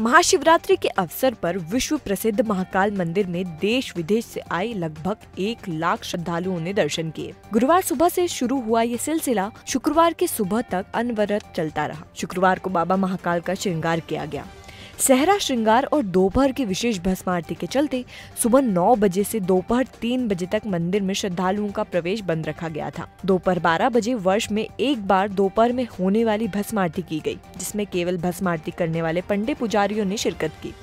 महाशिवरात्रि के अवसर पर विश्व प्रसिद्ध महाकाल मंदिर में देश विदेश से आए लगभग एक लाख श्रद्धालुओं ने दर्शन किए। गुरुवार सुबह से शुरू हुआ ये सिलसिला, शुक्रवार की सुबह तक अनवरत चलता रहा। शुक्रवार को बाबा महाकाल का श्रृंगार किया गया। सहरा, श्रृंगार और दोपहर की विशेष भस्म आरती के चलते सुबह नौ बजे से दोपहर तीन बजे तक मंदिर में श्रद्धालुओं का प्रवेश बंद रखा गया था। दोपहर बारह बजे वर्ष में एक बार दोपहर में होने वाली भस्म आरती की गई, जिसमें केवल भस्म आरती करने वाले पंडे पुजारियों ने शिरकत की।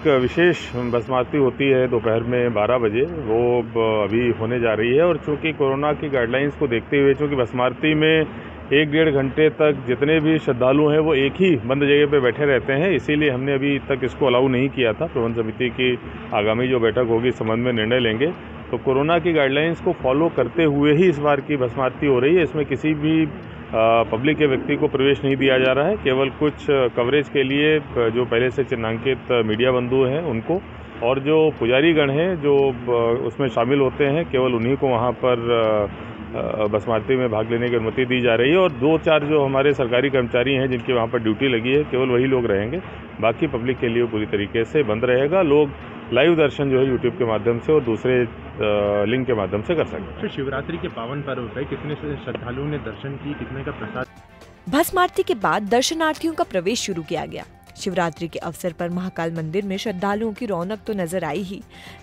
एक विशेष बसमाती होती है दोपहर में 12 बजे। वो अभी होने जा रही है और चूँकि कोरोना की गाइडलाइंस को देखते हुए, चूँकि बसमारती में एक डेढ़ घंटे तक जितने भी श्रद्धालु हैं, वो एक ही बंद जगह पे बैठे रहते हैं। इसीलिए हमने अभी तक इसको अलाउ नहीं किया था। प्रबंध समिति की आगामी जो बैठक होगी, इस संबंध में निर्णय लेंगे। तो कोरोना की गाइडलाइंस को फॉलो करते हुए ही इस बार की भस्मारती हो रही है। इसमें किसी भी पब्लिक के व्यक्ति को प्रवेश नहीं दिया जा रहा है, केवल कुछ कवरेज के लिए जो पहले से चिन्हांकित मीडिया बंधु हैं उनको, और जो पुजारी गण हैं, जो उसमें शामिल होते हैं, केवल उन्हीं को वहाँ पर बसमारती में भाग लेने की अनुमति दी जा रही है, और दो चार जो हमारे सरकारी कर्मचारी हैं जिनकी वहाँ पर ड्यूटी लगी है, केवल वही लोग रहेंगे, बाकी पब्लिक के लिए पूरी तरीके से बंद रहेगा, लोग लाइव दर्शन जो है यूट्यूब के माध्यम से और दूसरे लिंक के माध्यम से कर सकते हैं। शिवरात्रि के पावन पर्व पर कितने श्रद्धालुओं ने दर्शन की कितने का प्रसाद? भस्म आरती के बाद दर्शनार्थियों का प्रवेश शुरू किया गया। शिवरात्रि के अवसर पर महाकाल मंदिर में श्रद्धालुओं की रौनक तो नज़र आई ही।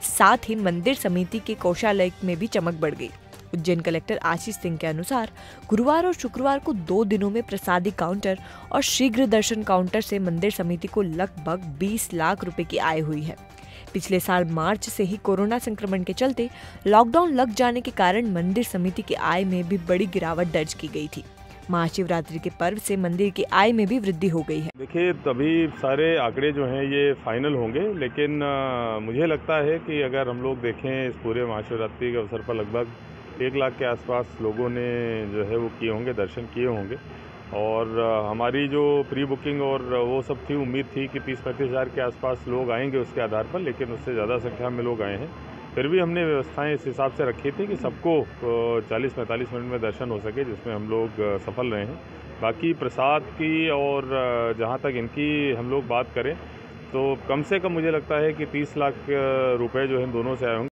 साथ ही मंदिर समिति के कोषालय में भी चमक बढ़ गई। उज्जैन कलेक्टर आशीष सिंह के अनुसार गुरुवार और शुक्रवार को दो दिनों में प्रसादी काउंटर और शीघ्र दर्शन काउंटर से मंदिर समिति को लगभग 20 लाख रुपए की आय हुई है। पिछले साल मार्च से ही कोरोना संक्रमण के चलते लॉकडाउन लग जाने के कारण मंदिर समिति की आय में भी बड़ी गिरावट दर्ज की गई थी। महाशिवरात्रि के पर्व से मंदिर की आय में भी वृद्धि हो गई है। देखिए, तभी सारे आंकड़े जो हैं ये फाइनल होंगे, लेकिन मुझे लगता है कि अगर हम लोग देखें इस पूरे महाशिवरात्रि के अवसर पर लगभग एक लाख के आसपास लोगों ने जो है वो किए होंगे, दर्शन किए होंगे और हमारी जो प्री बुकिंग और वो सब थी, उम्मीद थी कि तीस पैंतीस हज़ार के आसपास लोग आएँगे उसके आधार पर, लेकिन उससे ज़्यादा संख्या में लोग आए हैं। फिर भी हमने व्यवस्थाएँ इस हिसाब से रखी थी कि सबको 40-45 मिनट में दर्शन हो सके, जिसमें हम लोग सफल रहे हैं। बाकी प्रसाद की और जहाँ तक इनकी हम लोग बात करें तो कम से कम मुझे लगता है कि 30 लाख रुपए जो है दोनों से आए होंगे